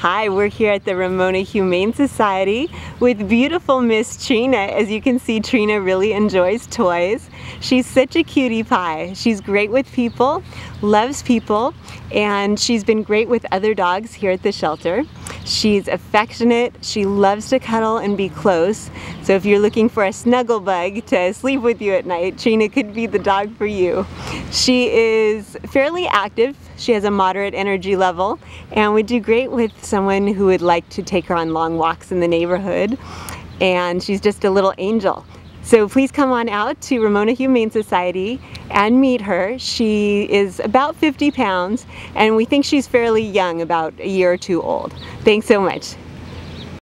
Hi, we're here at the Ramona Humane Society with beautiful Miss Trina. As you can see, Trina really enjoys toys. She's such a cutie pie. She's great with people, loves people, and she's been great with other dogs here at the shelter. She's affectionate, she loves to cuddle and be close. So if you're looking for a snuggle bug to sleep with you at night, Trina could be the dog for you. She is fairly active, she has a moderate energy level, and would do great with someone who would like to take her on long walks in the neighborhood. And she's just a little angel. So please come on out to Ramona Humane Society and meet her. She is about 50 pounds and we think she's fairly young, about a year or two old. Thanks so much.